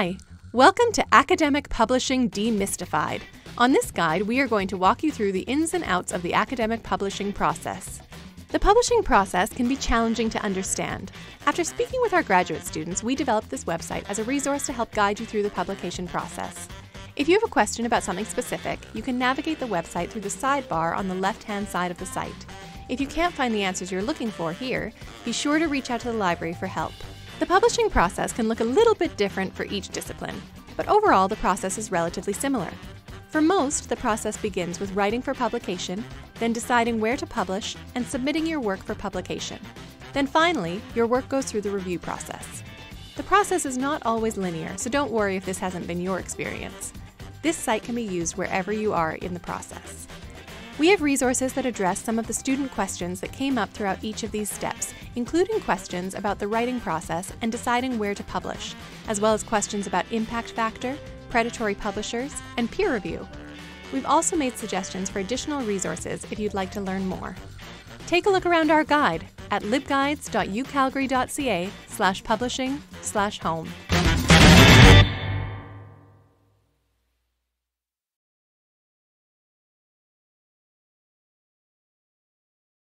Hi, welcome to Academic Publishing Demystified. On this guide, we are going to walk you through the ins and outs of the academic publishing process. The publishing process can be challenging to understand. After speaking with our graduate students, we developed this website as a resource to help guide you through the publication process. If you have a question about something specific, you can navigate the website through the sidebar on the left-hand side of the site. If you can't find the answers you're looking for here, be sure to reach out to the library for help. The publishing process can look a little bit different for each discipline, but overall the process is relatively similar. For most, the process begins with writing for publication, then deciding where to publish, and submitting your work for publication. Then finally, your work goes through the review process. The process is not always linear, so don't worry if this hasn't been your experience. This site can be used wherever you are in the process. We have resources that address some of the student questions that came up throughout each of these steps, including questions about the writing process and deciding where to publish, as well as questions about impact factor, predatory publishers, and peer review. We've also made suggestions for additional resources if you'd like to learn more. Take a look around our guide at libguides.ucalgary.ca slash publishing slash home.